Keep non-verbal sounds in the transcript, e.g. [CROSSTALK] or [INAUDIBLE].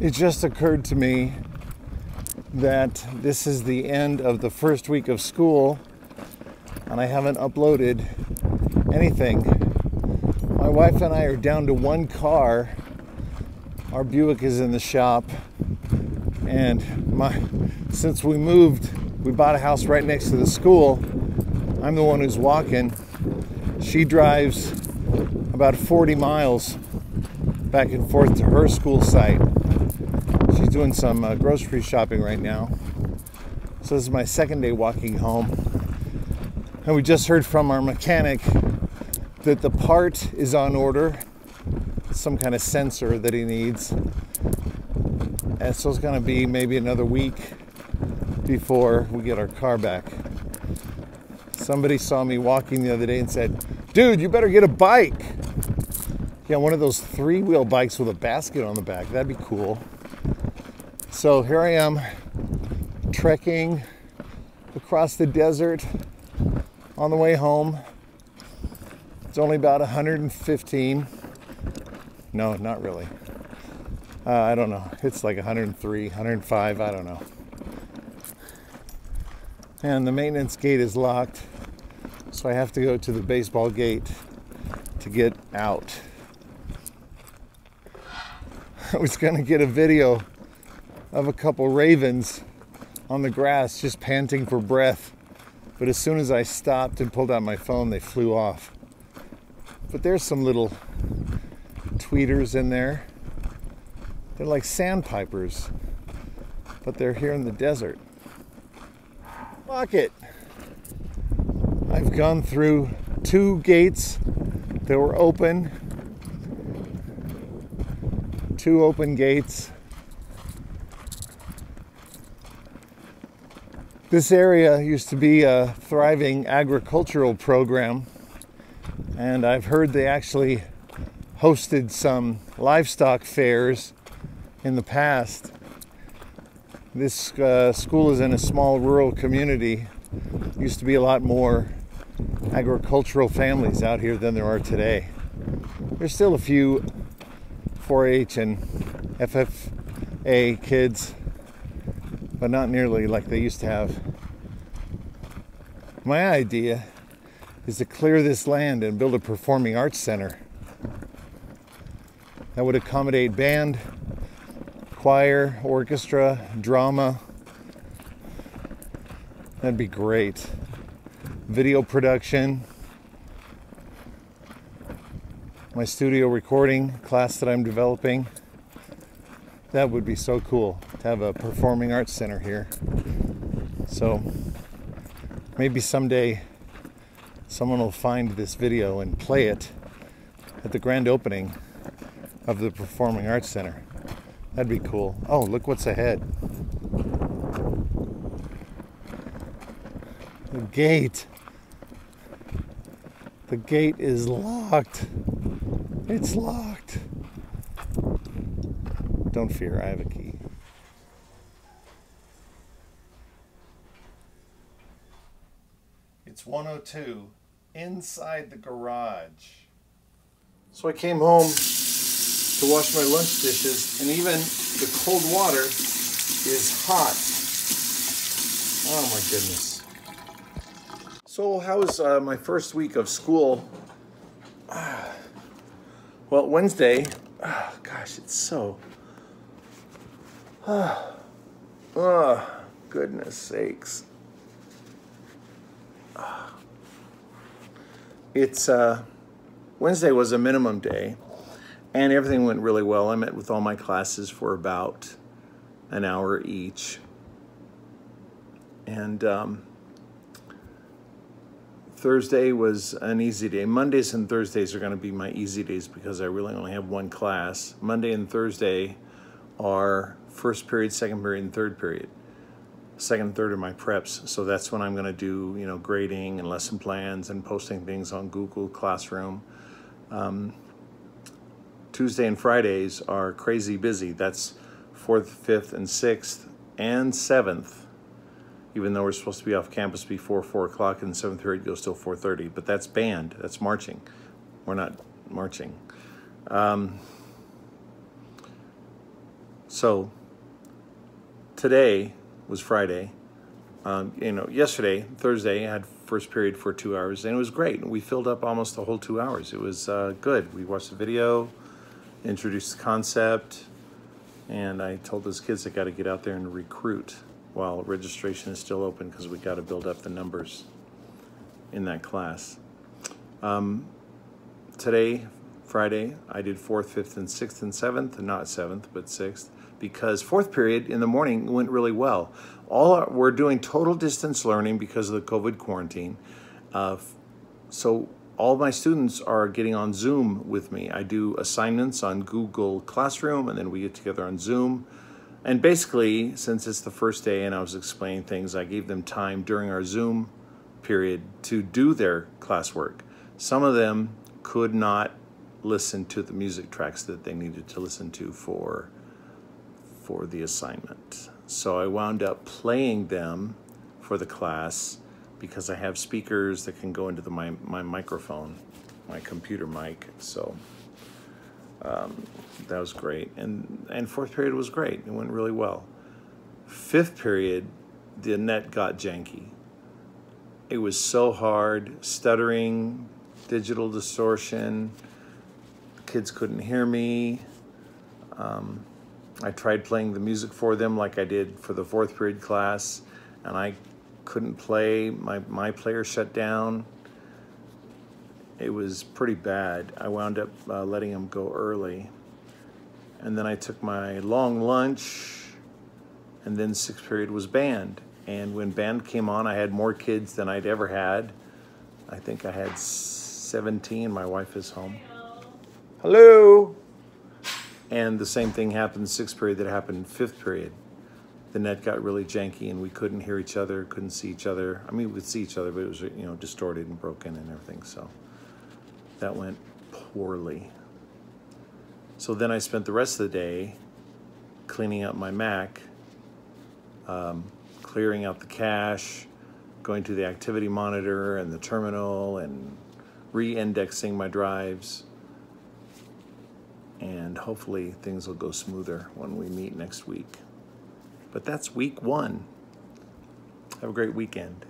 It just occurred to me that this is the end of the first week of school and I haven't uploaded anything. My wife and I are down to one car. Our Buick is in the shop and my since we moved, we bought a house right next to the school. I'm the one who's walking. She drives about 40 miles back and forth to her school site. Doing some uh, grocery shopping right now. So this is my second day walking home. And we just heard from our mechanic that the part is on order, some kind of sensor that he needs. And so it's going to be maybe another week before we get our car back. Somebody saw me walking the other day and said, Dude, you better get a bike. Yeah, one of those three wheel bikes with a basket on the back. That'd be cool. So here I am trekking across the desert on the way home. It's only about 115. No, not really. Uh, I don't know. It's like 103, 105. I don't know. And the maintenance gate is locked, so I have to go to the baseball gate to get out. [LAUGHS] I was going to get a video of a couple ravens on the grass just panting for breath. But as soon as I stopped and pulled out my phone, they flew off. But there's some little tweeters in there. They're like sandpipers, but they're here in the desert. Fuck it. I've gone through two gates that were open, two open gates This area used to be a thriving agricultural program, and I've heard they actually hosted some livestock fairs in the past. This uh, school is in a small rural community. Used to be a lot more agricultural families out here than there are today. There's still a few 4 H and FFA kids but not nearly like they used to have. My idea is to clear this land and build a performing arts center that would accommodate band, choir, orchestra, drama. That'd be great. Video production, my studio recording class that I'm developing. That would be so cool to have a performing arts center here. So maybe someday someone will find this video and play it at the grand opening of the Performing Arts Center. That'd be cool. Oh, look what's ahead. The gate. The gate is locked. It's locked. Don't fear, I have a key. It's 102 inside the garage. So I came home to wash my lunch dishes, and even the cold water is hot. Oh my goodness. So, how was uh, my first week of school? [SIGHS] Well, Wednesday, oh [SIGHS] gosh, it's so. [SIGHS] Oh, goodness sakes. [SIGHS] it's uh, Wednesday was a minimum day, and everything went really well. I met with all my classes for about an hour each, and um, Thursday was an easy day. Mondays and Thursdays are going to be my easy days because I really only have one class. Monday and Thursday are first period, second period, and third period second and third are my preps. So that's when I'm going to do, you know, grading and lesson plans and posting things on Google Classroom. Um, Tuesday and Fridays are crazy busy. That's fourth, fifth, and sixth, and seventh. Even though we're supposed to be off campus before four o'clock, and seventh period goes till four thirty. But that's band. That's marching. We're not marching. Um, So today was Friday. Um, you know, yesterday, Thursday, I had first period for two hours, and it was great. We filled up almost the whole two hours. It was uh, good. We watched the video, introduced the concept, and I told those kids they got to get out there and recruit while registration is still open because we got to build up the numbers in that class. Um, today, Friday, I did fourth, fifth, and sixth and seventh, not seventh, but sixth, because fourth period in the morning went really well. All our, we're doing total distance learning because of the COVID quarantine. Uh, so all my students are getting on Zoom with me. I do assignments on Google Classroom, and then we get together on Zoom. And basically, since it's the first day and I was explaining things, I gave them time during our Zoom period to do their classwork. Some of them could not listen to the music tracks that they needed to listen to for for the assignment. So I wound up playing them for the class because I have speakers that can go into the, my, my microphone, my computer mic. So um, that was great. And, and fourth period was great. It went really well. Fifth period, the net got janky. It was so hard, stuttering, digital distortion, kids couldn't hear me. Um, I tried playing the music for them like I did for the fourth period class, and I couldn't play. My, my player shut down. It was pretty bad. I wound up uh, letting them go early. And then I took my long lunch, and then sixth period was band. And when band came on, I had more kids than I'd ever had. I think I had 17. My wife is home. Hello. And the same thing happened in sixth period that happened in fifth period. The net got really janky and we couldn't hear each other, couldn't see each other. I mean, we could see each other, but it was, you know, distorted and broken and everything. So that went poorly. So then I spent the rest of the day cleaning up my Mac, um, clearing out the cache, going to the activity monitor and the terminal and re-indexing my drives and hopefully things will go smoother when we meet next week. But that's week one. Have a great weekend.